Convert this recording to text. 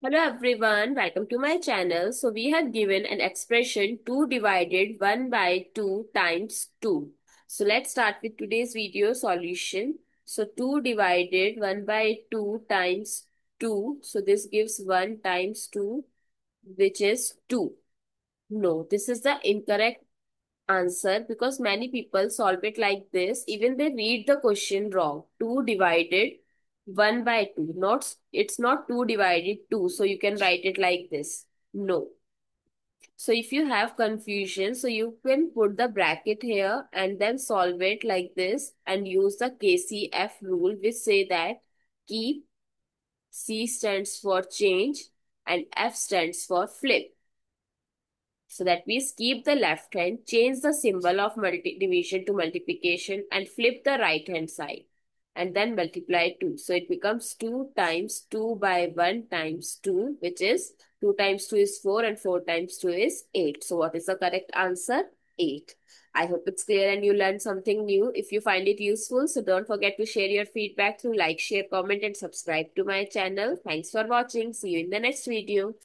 Hello everyone, welcome to my channel. So we have given an expression 2 divided 1 by 2 times 2. So let's start with today's video solution. So 2 divided 1 by 2 times 2. So this gives 1 times 2 which is 2. No, this is the incorrect answer because many people solve it like this. Even they read the question wrong. 2 divided 1 by 2 not it's not 2 divided 2 so you can write it like this. No. So if you have confusion so you can put the bracket here and then solve it like this and use the kcf rule which say that keep c stands for change and f stands for flip. So that means keep the left hand change the symbol of multi division to multiplication and flip the right hand side and then multiply 2. So it becomes 2 times 2 by 1 times 2, which is 2 times 2 is 4 and 4 times 2 is 8. So what is the correct answer? 8. I hope it's clear and you learned something new. If you find it useful, so don't forget to share your feedback through like, share, comment and subscribe to my channel. Thanks for watching. See you in the next video.